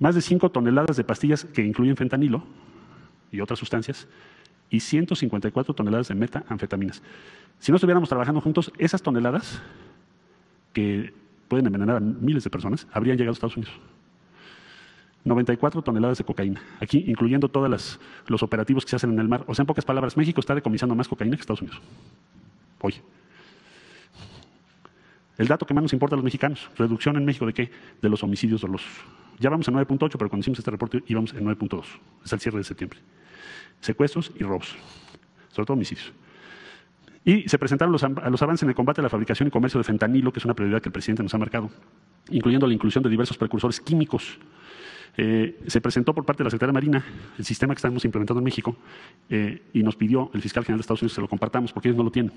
más de 5 toneladas de pastillas que incluyen fentanilo y otras sustancias, y 154 toneladas de metanfetaminas. Si no estuviéramos trabajando juntos, esas toneladas, que pueden envenenar a miles de personas, habrían llegado a Estados Unidos. 94 toneladas de cocaína, aquí incluyendo todos los operativos que se hacen en el mar. O sea, en pocas palabras, México está decomisando más cocaína que Estados Unidos. Hoy. El dato que más nos importa a los mexicanos, reducción en México de qué? De los homicidios dolosos. Ya vamos en 9.8, pero cuando hicimos este reporte íbamos en 9.2. Es el cierre de septiembre. Secuestros y robos, sobre todo homicidios. Y se presentaron los, los, avances en el combate a la fabricación y comercio de fentanilo, que es una prioridad que el presidente nos ha marcado, incluyendo la inclusión de diversos precursores químicos eh, se presentó por parte de la Secretaría Marina el sistema que estamos implementando en México eh, y nos pidió el fiscal general de Estados Unidos que se lo compartamos porque ellos no lo tienen.